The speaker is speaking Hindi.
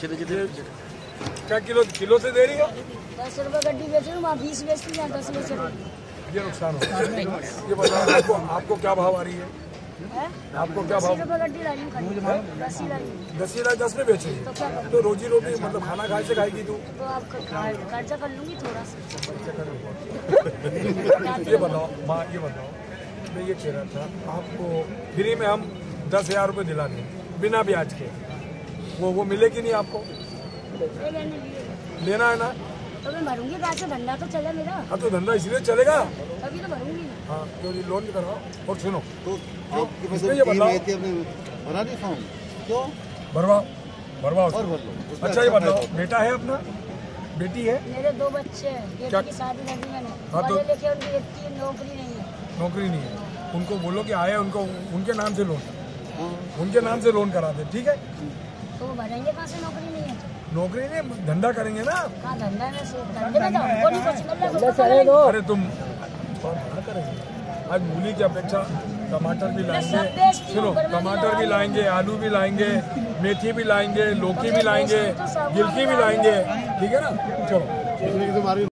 क्या किलो किलो से दे रही हो? दस रुपए गड्डी बेच रही हूँ वहाँ बीस बेचती हूँ दस बेच रही ये नुकसान हो ये बताओ आपको आपको क्या भाव आ रही है? हैं? आपको क्या भाव? हूँ दस ही लाख दस में बेच। रही तो है तो रोजी रोटी मतलब खाना खाए से खाएगी तू? तो खर्चा कर लूँगी थोड़ा सा। ये बताओ माँ ये बताओ मैं ये कह रहा था आपको फ्री में हम दस हज़ार रुपये दिला दें बिना ब्याज के। वो वो मिलेगी नहीं आपको? लेने है ना? तो मैं भरूँगी से? धंधा तो चले मेरा। हाँ तो धंधा इसलिए चलेगा। तभी तो भरूँगी ना। हाँ तो ये लोन कराओ। और सुनो। तो इसमें ये बना दी फॉर्म क्यों भरवाओ। भरवाओ और भर लो। अच्छा ये बताओ। बेटा है अपना? बेटी है? मेरे दो बच्चे हैं। क्या- शादी दी मैंने। हाँ, तो- लिखे उनकी नौकरी नहीं है। नौकरी नहीं है। उनको बोलो कि आए उनको उनके नाम से लोन हाँ, उनके नाम से लोन करा दे ठीक है? तो वो भरेंगे कहाँ से नौकरी नहीं है? तो नौकरी नहीं धंधा करेंगे ना। धंधा में से धंधे में तो तो अरे तुम आज मूली की अपेक्षा टमाटर भी लाएँगे। चलो सुनो टमाटर भी लाएँगे आलू भी लाएँगे मेथी भी लाएँगे लौकी भी लाएँगे तो गिलकी भी लाएँगे। ठीक है ना? चलो। तुम्हारी